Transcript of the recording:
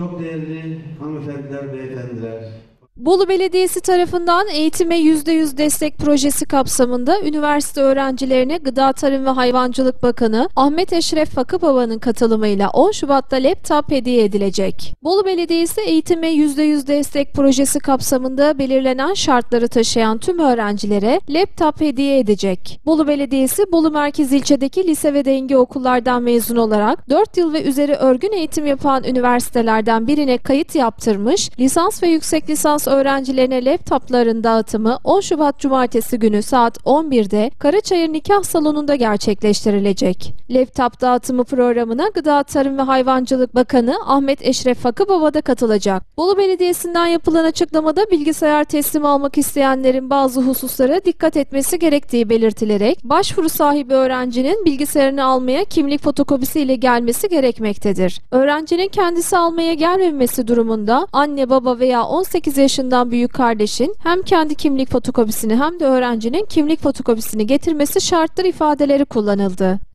Çok değerli hanımefendiler, beyefendiler, Bolu Belediyesi tarafından eğitime %100 destek projesi kapsamında üniversite öğrencilerine Gıda Tarım ve Hayvancılık Bakanı Ahmet Eşref Fakıbaba'nın katılımıyla 10 Şubat'ta laptop hediye edilecek. Bolu Belediyesi eğitime %100 destek projesi kapsamında belirlenen şartları taşıyan tüm öğrencilere laptop hediye edecek. Bolu Belediyesi Bolu Merkez ilçedeki lise ve denge okullardan mezun olarak 4 yıl ve üzeri örgün eğitim yapan üniversitelerden birine kayıt yaptırmış, lisans ve yüksek lisans öğrencilerine laptopların dağıtımı 10 Şubat Cumartesi günü saat 11'de Karaçayır Nikah Salonu'nda gerçekleştirilecek. Laptop dağıtımı programına Gıda Tarım ve Hayvancılık Bakanı Ahmet Eşref Fakıbaba da katılacak. Bolu Belediyesi'nden yapılan açıklamada bilgisayar teslim almak isteyenlerin bazı hususlara dikkat etmesi gerektiği belirtilerek başvuru sahibi öğrencinin bilgisayarını almaya kimlik fotokopisi ile gelmesi gerekmektedir. Öğrencinin kendisi almaya gelmemesi durumunda anne baba veya 18 yaşından büyük kardeşin hem kendi kimlik fotokopisini hem de öğrencinin kimlik fotokopisini getirmesi şarttır ifadeleri kullanıldı.